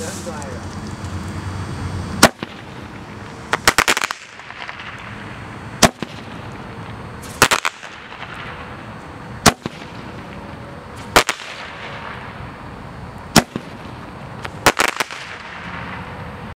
人在呀。